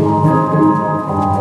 Música